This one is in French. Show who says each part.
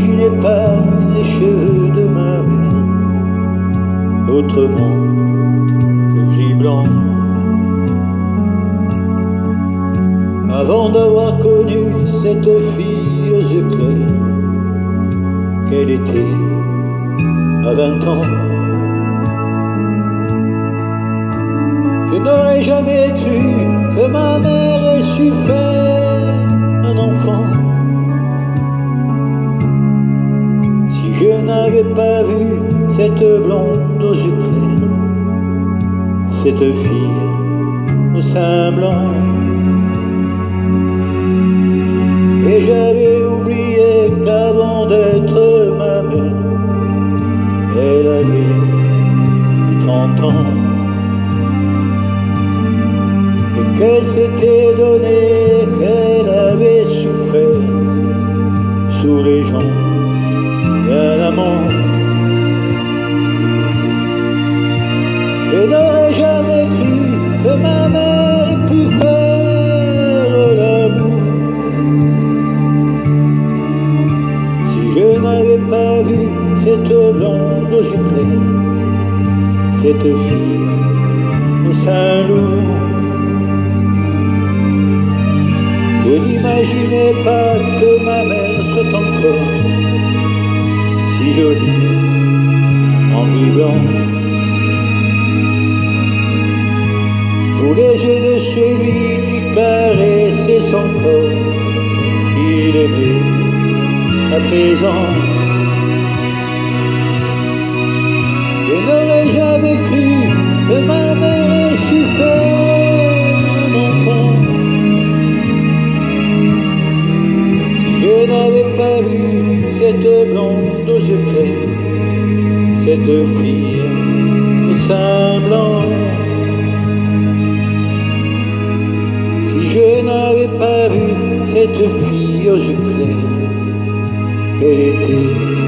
Speaker 1: n'imaginais pas les cheveux de ma mère autrement que gris blanc. Avant d'avoir connu cette fille aux yeux clairs, qu'elle était à vingt ans. Je n'aurais jamais cru que ma mère ait su faire je n'avais pas vu cette blonde aux yeux clairs, cette fille au sein blanc. Et j'avais oublié qu'avant d'être ma mère, elle avait eu 30 ans. Et qu'elle s'était donné, n'aurais jamais cru que ma mère ait pu faire l'amour. Si je n'avais pas vu cette blonde aux yeux cette fille au sein lourd, je n'imaginais pas que ma mère soit encore si jolie en gris yeux de celui qui caressait son corps, qu'il aimait à présent. Je n'aurais jamais cru que ma mère su faire un enfant. Si je n'avais pas vu cette blonde aux yeux clairs, cette fille au sein blanc. Pas cette fille aux yeux clairs, qu'elle était.